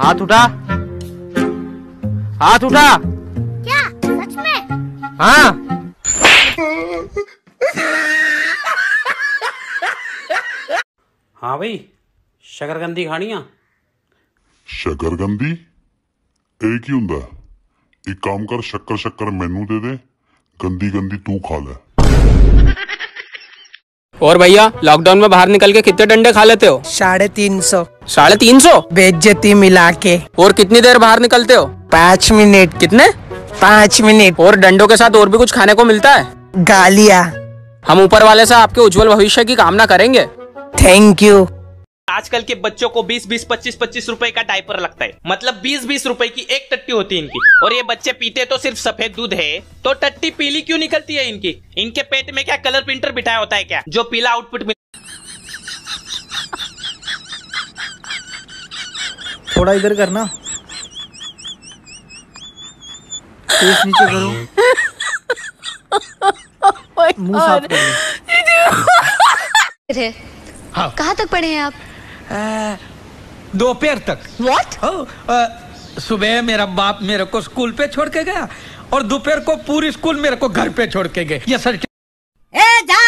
हाथ उठा हाथ उठा क्या सच में हाँ हाँ भाई शकरकंदी खानी ਆ ਸ਼ਕਰਗੰਦੀ ਇਹ ਕੀ ਹੁੰਦਾ ਹੈ? ਇੱਕ ਕੰਮ ਕਰ ਸ਼ੱਕਰ ਸ਼ੱਕਰ ਮੈਨੂੰ ਦੇ ਦੇ ਗੰਦੀ ਗੰਦੀ ਤੂੰ ਖਾ ਲੈ और भैया लॉकडाउन में बाहर निकल के कितने डंडे खा लेते हो साढ़े तीन सौ साढ़े तीन सौ? बेज्जती मिला के। और कितनी देर बाहर निकलते हो? पाँच मिनट। कितने? पाँच मिनट। और डंडों के साथ और भी कुछ खाने को मिलता है? गालिया। हम ऊपर वाले से आपके उज्जवल भविष्य की कामना करेंगे। थैंक यू आजकल के बच्चों को 20 20 25 25 रुपए का डायपर लगता है। मतलब 20 20 रुपए की एक टट्टी होती है इनकी। और ये बच्चे पीते तो सिर्फ़ सफ़ेद दूध है तो टट्टी पीली क्यों निकलती है इनकी? इनके पेट में क्या कलर प्रिंटर बिठाया होता है क्या? जो पीला आउटपुट थोड़ा इधर करना। फेस नीचे करो। मुँह साफ़ कर हाँ। कहाँ तक पढ़े हैं आप? दोपहर तक। व्हाट सुबह मेरा बाप मेरे को स्कूल पे छोड़ के गया और दोपहर को पूरी स्कूल मेरे को घर पे छोड़ के गए ये सर ए जा।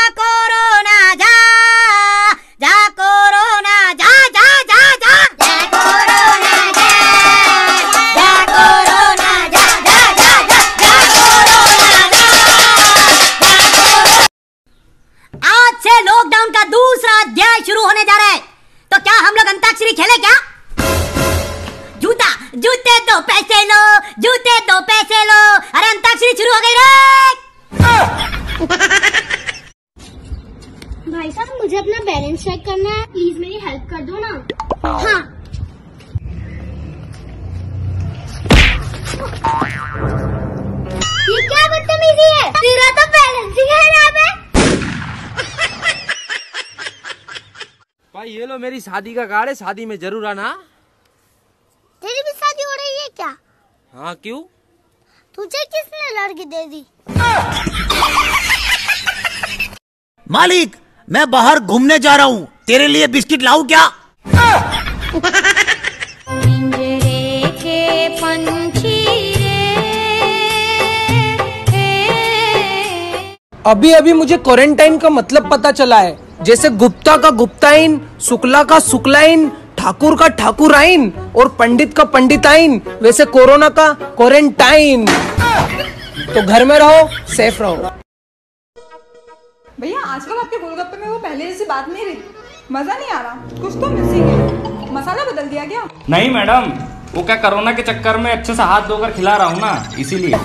दूसरा अध्याय शुरू होने जा रहा है। तो क्या हम लोग अंताक्षरी खेले क्या? जूता जूते दो पैसे लो जूते दो पैसे लो। अरे अंताक्षरी शुरू हो गई रे! भाई साहब मुझे अपना बैलेंस चेक करना है। प्लीज़ मेरी हेल्प कर दो ना। हाँ। भाई ये लो मेरी शादी का कार्ड है शादी में ज़रूर आना। तेरी भी शादी हो रही है क्या? हाँ क्यों? तुझे किसने लड़की दे दी? मालिक मैं बाहर घूमने जा रहा हूँ। तेरे लिए बिस्किट लाऊ क्या? पिंजरे के पंछी अभी अभी मुझे क्वारंटाइन का मतलब पता चला है। जैसे गुप्ता का गुप्ताइन शुक्ला का शुक्लाइन ठाकुर का ठाकुराइन और पंडित का पंडिताइन वैसे कोरोना का क्वारंटाइन तो घर में रहो सेफ़ रहो। भैया आजकल आपके गोलगप्पे में वो पहले जैसी बात नहीं रही। मज़ा नहीं आ रहा। कुछ तो मिसिंग है। मसाला बदल दिया क्या? नहीं मैडम वो क्या कोरोना के चक्कर में अच्छे से हाथ धोकर खिला रहा हूँ ना इसीलिए।